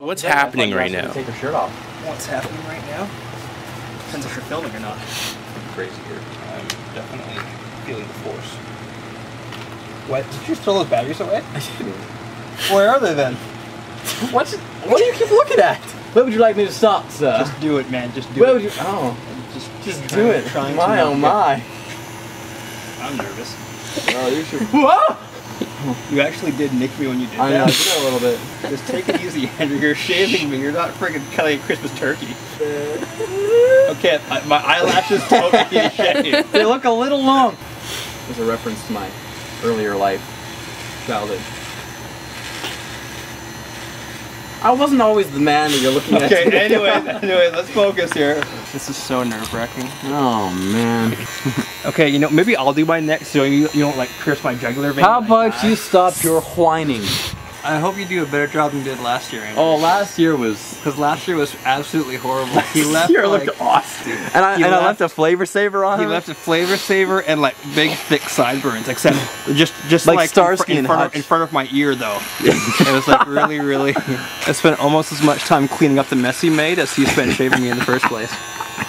What's happening right now? Take her shirt off. What's happening right now? Depends if you're filming or not. crazy here. I'm definitely feeling the force. What? Did you throw those batteries away? Where are they then? What's, what do you keep looking at? Where would you like me to stop, sir? Just do it, man. Just do Where it. would you? Oh, Just, just trying- do it. Trying my to oh my. get- I'm nervous. Oh, you should. Whoa! You actually did nick me when you did I know, I that. did a little bit. Just take it easy, Andrew. You're shaving me. You're not friggin' cutting a Christmas turkey. Okay, I, my eyelashes totally shaved. They look a little long. As a reference to my earlier life, childhood. I wasn't always the man that you're looking at. Okay, anyway, anyway, let's focus here. This is so nerve wracking. Oh man. Okay, you know, maybe I'll do my next so you, you don't like pierce my jugular vein. How like about that. you stop your whining? I hope you do a better job than you did last year, Andrew. Oh, last year was. Because last year was absolutely horrible. He left year like, looked awesome. And I, He and I left- left a flavor saver on. he her. left a flavor saver and like big thick sideburns, except just just Like like, Starsky in, fr- in, front of, in front of my ear though. it was like really, really. I spent almost as much time cleaning up the mess he made as he spent shaving me in the first place.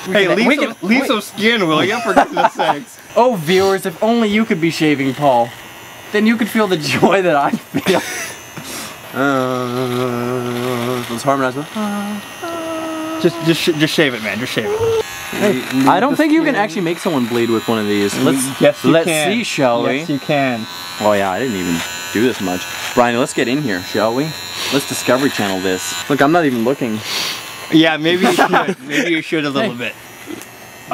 Hey, can- leave, some, can- leave some skin, will you? For goodness sakes. Oh, viewers, if only you could be shaving Paul, then you could feel the joy that I feel. Uh, let's harmonize with. Just, just, sh- just shave it, man. Just shave it. Hey, I don't think you can actually make someone bleed with one of these. Let's yes, you let's can. see, shall yes, we? you can. Oh yeah, I didn't even do this much. Brian, let's get in here, shall we? Let's Discovery Channel this. Look, I'm not even looking. Yeah, maybe you should. maybe you should a little bit.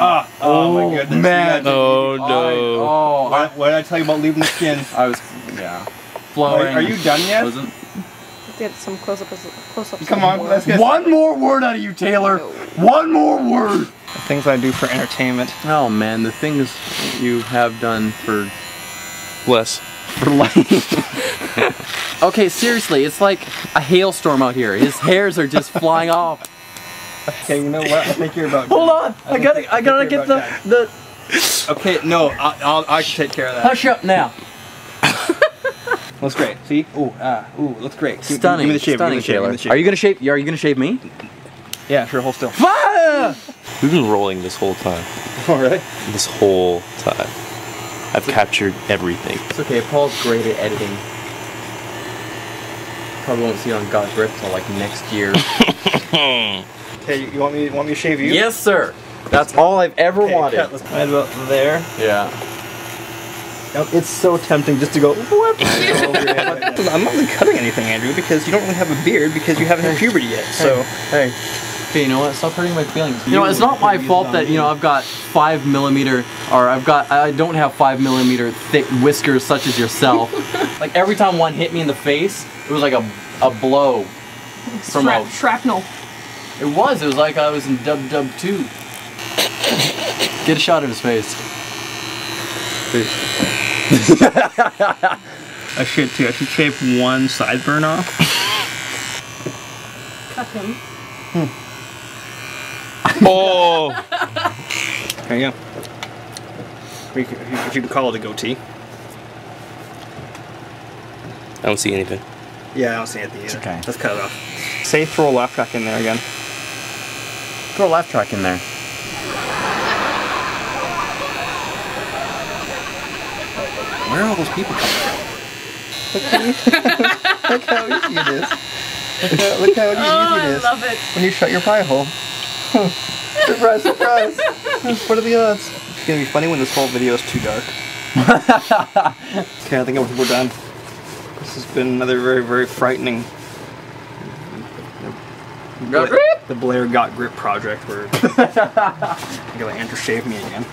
Ah, oh, my goodness. man. You Oh I, no. oh, What, what did I tell you about leaving the skin? I, I was yeah. Are, Flowing. are you done yet? Wasn't- Get some close up close ups. Come on, let's get One more word out of you, Taylor. One more word. the things I do for entertainment. Oh man, the things you have done for Less. for life. okay, seriously, it's like a hailstorm out here. His hairs are just flying off. Okay, you know what? I think you're about. Hold on, I gotta, I gotta get the the. Okay, no, I, I'll, I can take care of that. Hush up now. Looks great. See? Ooh, ah, ooh, looks great. Give- give- Stunning, Give me the shave. stunning, give me Taylor. the shave. Are you gonna shave? Are you gonna shave me? Yeah, sure. Hold still. Fire! We've been rolling this whole time. All right. This whole time. I've captured everything. It's okay. Paul's great at editing. Probably won't see it on Got Grip until like next year. Okay, you, you want me? Want me to shave you? yes, sir. That's all I've ever Okay, wanted. cut, let's right about there. Yeah. Now, It's so tempting just to go. What? I'm not really cutting anything, Andrew, because you don't really have a beard because you haven't hit puberty yet. So. Hey. Okay, you know what? Stop hurting my feelings. You know, it's not my fault that you know I've got five millimeter, or I've got I don't have five millimeter thick whiskers such as yourself. like every time one hit me in the face, it was like a a blow from Shrap- a. shrapnel. It was. It was like I was in Dub Dub Two. Get a shot of his face. I should too. I should shave one sideburn off. Cut him. Hmm. Oh! There you go. We could, if you could call it a goatee. I don't see anything. Yeah, I don't see it either. okay. Let's cut it off. Say throw a laugh track in there again. Throw a laugh track in there. Where are all those people coming from? Look how easy it is. Look how, look how oh, easy it is love it. when you shut your pie hole. surprise, surprise. what are the odds? It's gonna be funny when this whole video is too dark. okay, I think we're done. This has been another very, very frightening. Got Bla- The Blair Got Grip project where I'm gonna let Andrew shave me again.